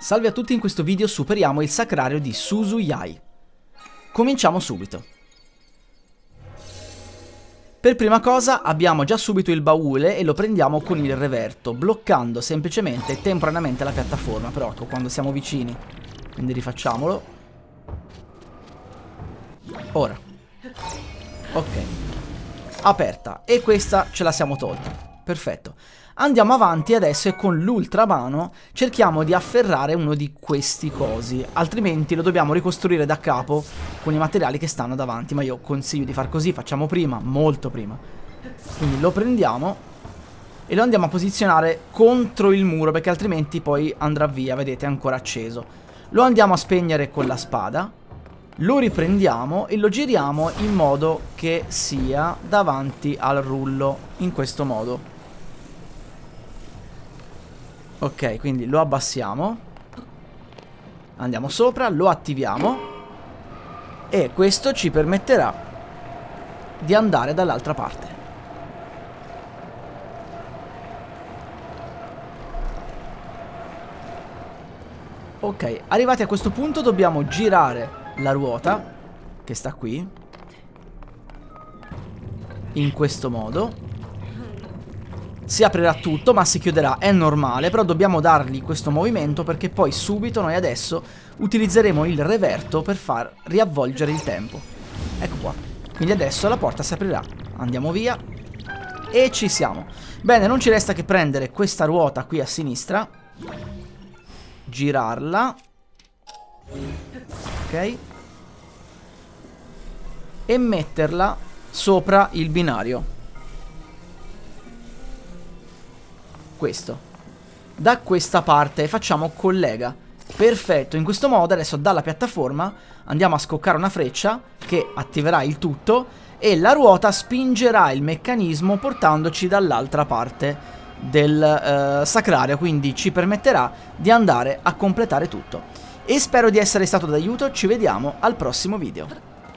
Salve a tutti, in questo video superiamo il sacrario di Susuyai. Cominciamo subito. Per prima cosa abbiamo già subito il baule e lo prendiamo con il reverto, bloccando semplicemente temporaneamente la piattaforma, però ecco quando siamo vicini. Quindi rifacciamolo. Ora. Ok. Aperta. E questa ce la siamo tolta. Perfetto. Andiamo avanti adesso e con l'ultramano cerchiamo di afferrare uno di questi cosi, altrimenti lo dobbiamo ricostruire da capo con i materiali che stanno davanti, ma io consiglio di far così, facciamo prima, molto prima. Quindi lo prendiamo e lo andiamo a posizionare contro il muro perché altrimenti poi andrà via, vedete, è ancora acceso. Lo andiamo a spegnere con la spada, lo riprendiamo e lo giriamo in modo che sia davanti al rullo, in questo modo. Ok, quindi lo abbassiamo. Andiamo sopra, lo attiviamo. E questo ci permetterà di andare dall'altra parte. Ok, arrivati a questo punto dobbiamo girare la ruota, che sta qui, in questo modo si aprirà tutto ma si chiuderà, è normale, però dobbiamo dargli questo movimento perché poi subito noi adesso utilizzeremo il reverto per far riavvolgere il tempo. Ecco qua. Quindi adesso la porta si aprirà. Andiamo via. E ci siamo. Bene, non ci resta che prendere questa ruota qui a sinistra. Girarla. Ok. E metterla sopra il binario. Questo. Da questa parte facciamo collega. Perfetto, in questo modo adesso dalla piattaforma andiamo a scoccare una freccia che attiverà il tutto e la ruota spingerà il meccanismo portandoci dall'altra parte del uh, sacrario, quindi ci permetterà di andare a completare tutto. E spero di essere stato d'aiuto, ci vediamo al prossimo video.